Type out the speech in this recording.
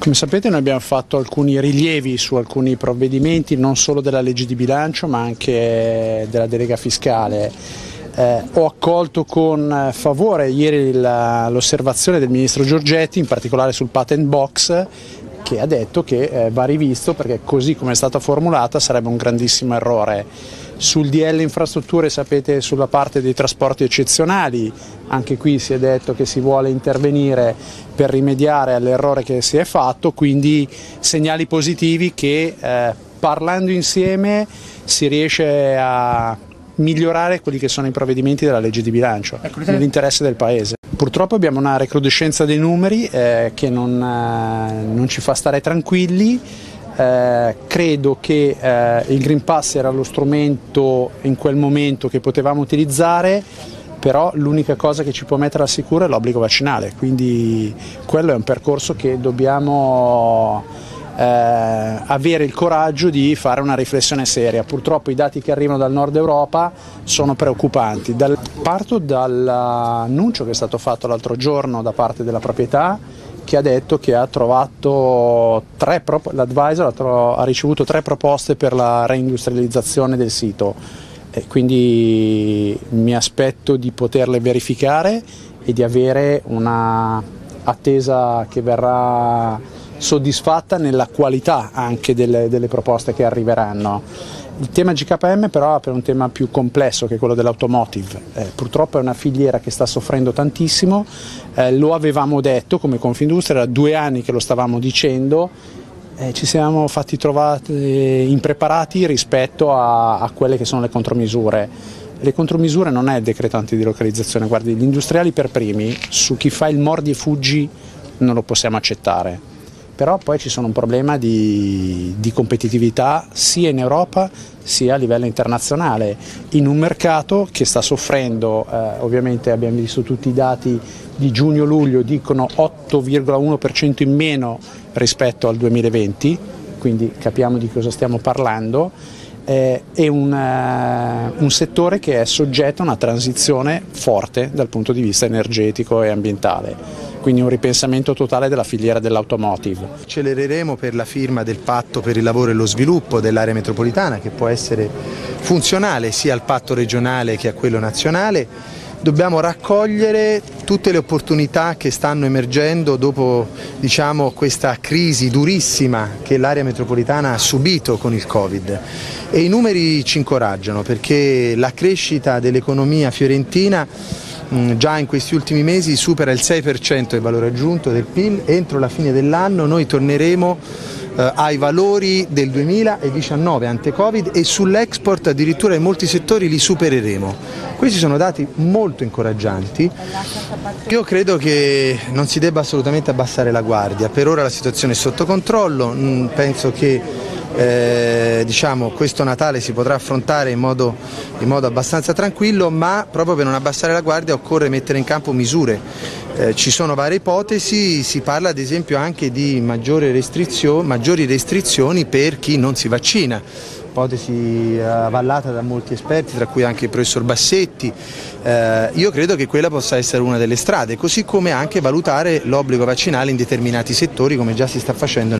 Come sapete noi abbiamo fatto alcuni rilievi su alcuni provvedimenti, non solo della legge di bilancio ma anche della delega fiscale. Eh, ho accolto con favore ieri l'osservazione del Ministro Giorgetti, in particolare sul patent box, che ha detto che eh, va rivisto perché così come è stata formulata sarebbe un grandissimo errore sul DL infrastrutture sapete sulla parte dei trasporti eccezionali, anche qui si è detto che si vuole intervenire per rimediare all'errore che si è fatto, quindi segnali positivi che eh, parlando insieme si riesce a migliorare quelli che sono i provvedimenti della legge di bilancio ecco, nell'interesse del Paese. Purtroppo abbiamo una recrudescenza dei numeri eh, che non, eh, non ci fa stare tranquilli eh, credo che eh, il Green Pass era lo strumento in quel momento che potevamo utilizzare, però l'unica cosa che ci può mettere al sicuro è l'obbligo vaccinale, quindi quello è un percorso che dobbiamo eh, avere il coraggio di fare una riflessione seria. Purtroppo i dati che arrivano dal nord Europa sono preoccupanti. Dal, parto dall'annuncio che è stato fatto l'altro giorno da parte della proprietà che ha detto che ha trovato tre, l'advisor ha, ricevuto tre proposte per la reindustrializzazione del sito e quindi mi aspetto di poterle verificare e di avere una attesa che verrà soddisfatta nella qualità anche delle, delle proposte che arriveranno. Il tema GKM però apre un tema più complesso che è quello dell'automotive. Eh, purtroppo è una filiera che sta soffrendo tantissimo, eh, lo avevamo detto come Confindustria, era due anni che lo stavamo dicendo, eh, ci siamo fatti trovare impreparati rispetto a, a quelle che sono le contromisure. Le contromisure non è il decreto antidilocalizzazione, guardi, gli industriali per primi, su chi fa il mordi e fuggi non lo possiamo accettare però poi ci sono un problema di, di, competitività sia in Europa sia a livello internazionale, in un mercato che sta soffrendo, eh, ovviamente abbiamo visto tutti i dati di giugno-luglio, dicono 8,1% in meno rispetto al 2020, quindi capiamo di cosa stiamo parlando, eh, è un, uh, un settore che è soggetto a una transizione forte dal punto di vista energetico e ambientale quindi un ripensamento totale della filiera dell'automotive. Accelereremo per la firma del patto per il lavoro e lo sviluppo dell'area metropolitana che può essere funzionale sia al patto regionale che a quello nazionale. Dobbiamo raccogliere tutte le opportunità che stanno emergendo dopo diciamo, questa crisi durissima che l'area metropolitana ha subito con il Covid e i numeri ci incoraggiano perché la crescita dell'economia fiorentina Mm, già in questi ultimi mesi supera il 6% del valore aggiunto del PIL, entro la fine dell'anno noi torneremo eh, ai valori del 2019 ante Covid e sull'export addirittura in molti settori li supereremo. Questi sono dati molto incoraggianti. Io credo che non si debba assolutamente abbassare la guardia, per ora la situazione è sotto controllo, mm, penso che eh, diciamo, questo Natale si potrà affrontare in modo, in modo, abbastanza tranquillo, ma proprio per non abbassare la guardia occorre mettere in campo misure. Eh, ci sono varie ipotesi, si parla ad esempio anche di restrizio, maggiori restrizioni per chi non si vaccina ipotesi avallata da molti esperti, tra cui anche il professor Bassetti. Eh, io credo che quella possa essere una delle strade, così come anche valutare l'obbligo vaccinale in determinati settori, come già si sta facendo.